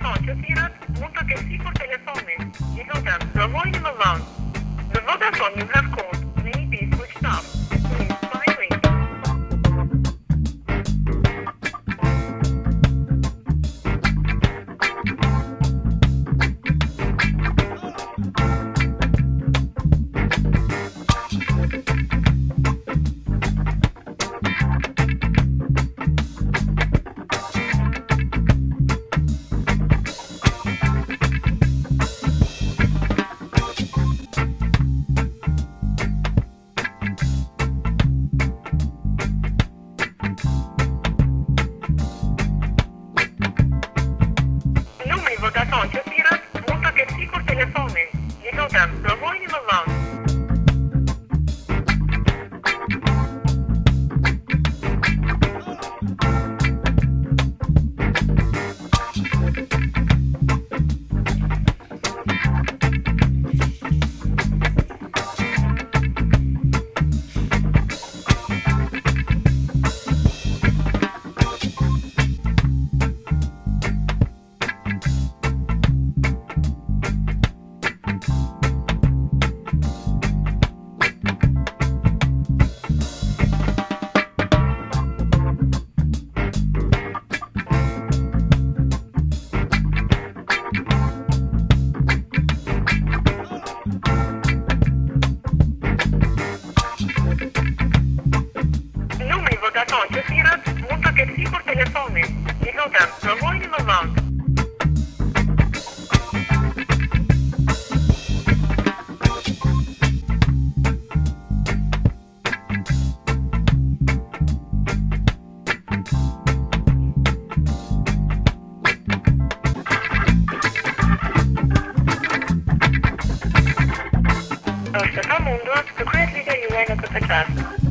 noche, tiran un toquecito teléfono. Y no, lo voy y corazón. Yo quiero, busca que sí corte Y. Welcome to Morning Around. Secretly, the UN of the.